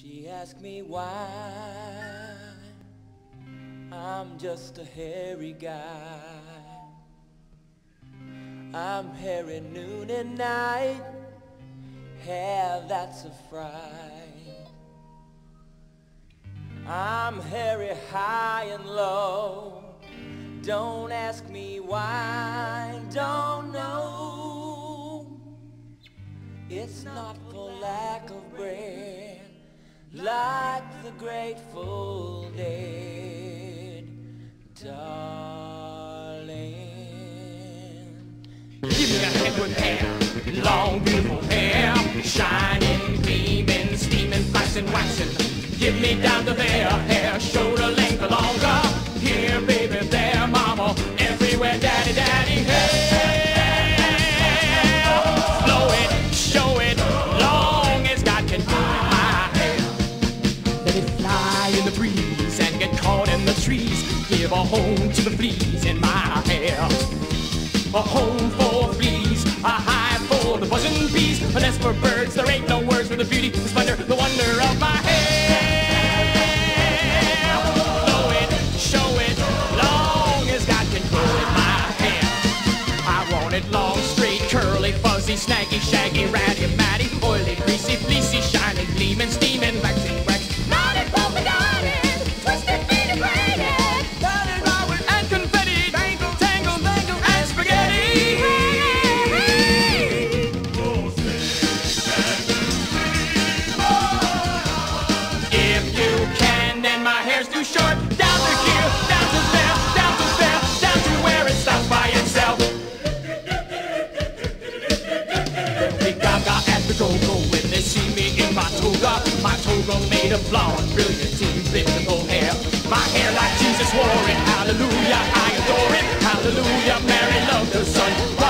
She asked me why I'm just a hairy guy. I'm hairy noon and night, hair that's a fright. I'm hairy high and low, don't ask me why, don't know. It's not for lack the Grateful Dead, darling. Give me a with hair, long beautiful hair, shining, gleaming, steaming, flashing, waxing. Give me down to there, hair, shoulder length Give a home to the fleas in my hair. A home for fleas, a hive for the buzzing bees, a nest for birds. There ain't no words for the beauty, the splendor, the wonder of my hair. Blow it, show it, long as God can grow it, my hair. I want long, straight, curly, fuzzy, snaggy, shaggy, ratty, matty, oily, made of blonde, brilliant, beautiful hair. My hair like Jesus wore it. Hallelujah, I adore it. Hallelujah, Mary loved her son.